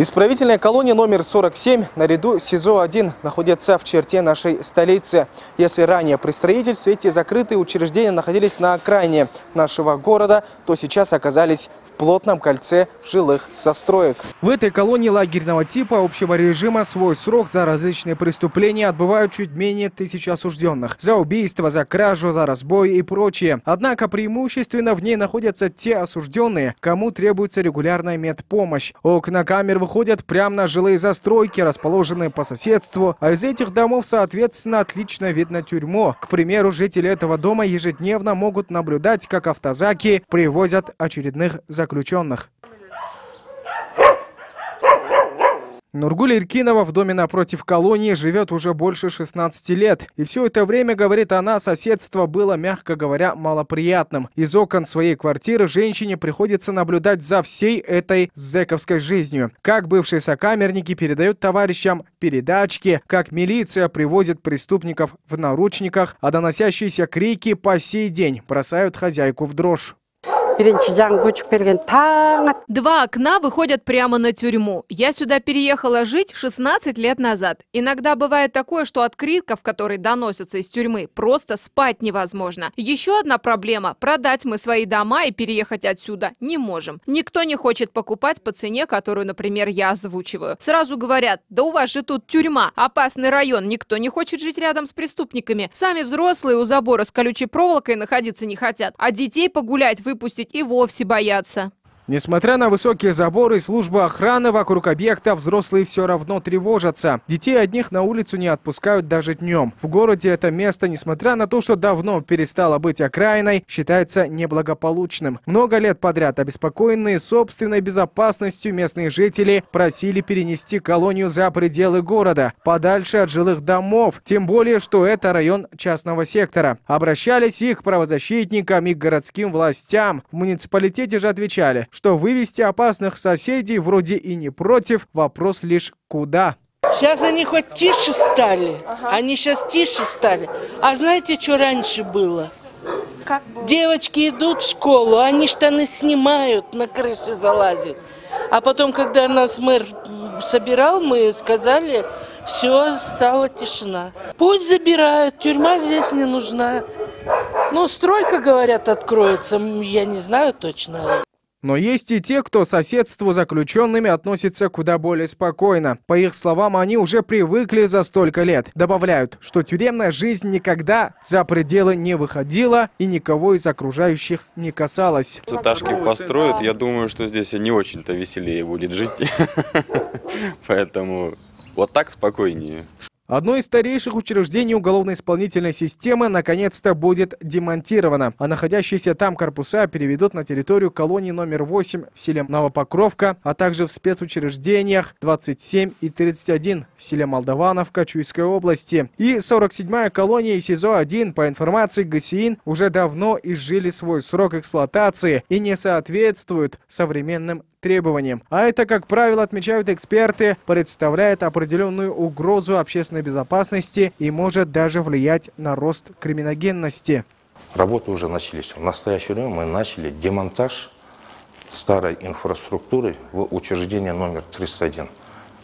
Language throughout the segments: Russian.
Исправительная колония номер 47 наряду с СИЗО-1 находится в черте нашей столицы. Если ранее при строительстве эти закрытые учреждения находились на окраине нашего города, то сейчас оказались в плотном кольце жилых застроек. В этой колонии лагерного типа общего режима свой срок за различные преступления отбывают чуть менее тысячи осужденных. За убийство, за кражу, за разбой и прочее. Однако преимущественно в ней находятся те осужденные, кому требуется регулярная медпомощь. Окна камер выходят прямо на жилые застройки, расположенные по соседству, а из этих домов, соответственно, отлично видно тюрьму. К примеру, жители этого дома ежедневно могут наблюдать, как автозаки привозят очередных заключенных. Нургуль Иркинова в доме напротив колонии живет уже больше 16 лет. И все это время, говорит она, соседство было, мягко говоря, малоприятным. Из окон своей квартиры женщине приходится наблюдать за всей этой зэковской жизнью. Как бывшие сокамерники передают товарищам передачки, как милиция привозит преступников в наручниках, а доносящиеся крики по сей день бросают хозяйку в дрожь. Два окна выходят прямо на тюрьму. Я сюда переехала жить 16 лет назад. Иногда бывает такое, что от криков, которые доносятся из тюрьмы, просто спать невозможно. Еще одна проблема – продать мы свои дома и переехать отсюда не можем. Никто не хочет покупать по цене, которую, например, я озвучиваю. Сразу говорят, да у вас же тут тюрьма, опасный район, никто не хочет жить рядом с преступниками. Сами взрослые у забора с колючей проволокой находиться не хотят, а детей погулять выпустить и вовсе боятся. Несмотря на высокие заборы и службу охраны вокруг объекта, взрослые все равно тревожатся. Детей одних на улицу не отпускают даже днем. В городе это место, несмотря на то, что давно перестало быть окраиной, считается неблагополучным. Много лет подряд обеспокоенные собственной безопасностью местные жители просили перенести колонию за пределы города, подальше от жилых домов, тем более, что это район частного сектора. Обращались и к правозащитникам, и к городским властям. В муниципалитете же отвечали, что вывести опасных соседей вроде и не против, вопрос лишь куда. Сейчас они хоть тише стали, ага. они сейчас тише стали. А знаете, что раньше было? Как было? Девочки идут в школу, они штаны снимают, на крыше залазят. А потом, когда нас мэр собирал, мы сказали, все, стала тишина. Пусть забирают, тюрьма здесь не нужна. Ну, стройка, говорят, откроется, я не знаю точно. Но есть и те, кто соседству заключенными относится куда более спокойно. По их словам, они уже привыкли за столько лет. Добавляют, что тюремная жизнь никогда за пределы не выходила и никого из окружающих не касалась. Этажки построят, я думаю, что здесь не очень-то веселее будет жить. Поэтому вот так спокойнее. Одно из старейших учреждений уголовно-исполнительной системы наконец-то будет демонтировано, а находящиеся там корпуса переведут на территорию колонии номер 8 в селе Новопокровка, а также в спецучреждениях 27 и 31 в селе Молдавановка Чуйской области. И 47-я колония СИЗО-1, по информации ГСИН, уже давно изжили свой срок эксплуатации и не соответствуют современным требованиям. А это, как правило, отмечают эксперты, представляет определенную угрозу общественной безопасности и может даже влиять на рост криминогенности. Работы уже начались. В настоящее время мы начали демонтаж старой инфраструктуры в учреждение номер 301,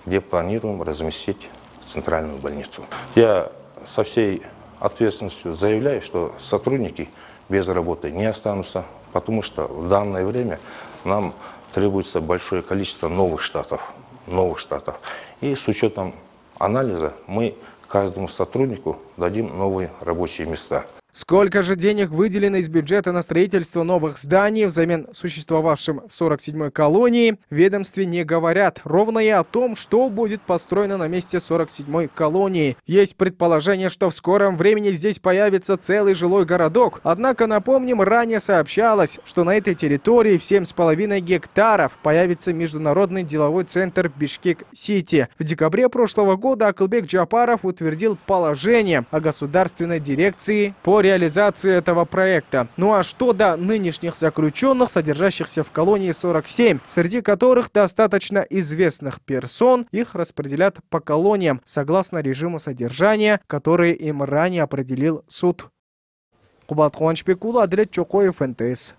где планируем разместить центральную больницу. Я со всей ответственностью заявляю, что сотрудники без работы не останутся, потому что в данное время нам требуется большое количество новых штатов. Новых штатов. И с учетом анализа мы каждому сотруднику дадим новые рабочие места. Сколько же денег выделено из бюджета на строительство новых зданий взамен существовавшим в 47-й колонии, в ведомстве не говорят. Ровно и о том, что будет построено на месте 47-й колонии. Есть предположение, что в скором времени здесь появится целый жилой городок. Однако, напомним, ранее сообщалось, что на этой территории в 7,5 гектаров появится международный деловой центр Бишкек-Сити. В декабре прошлого года Акылбек Джапаров утвердил положение о государственной дирекции по реализации этого проекта. Ну а что до нынешних заключенных, содержащихся в колонии 47, среди которых достаточно известных персон, их распределят по колониям согласно режиму содержания, который им ранее определил суд. Кубат Хуанчбекула, Адрет Чокоев, НТС.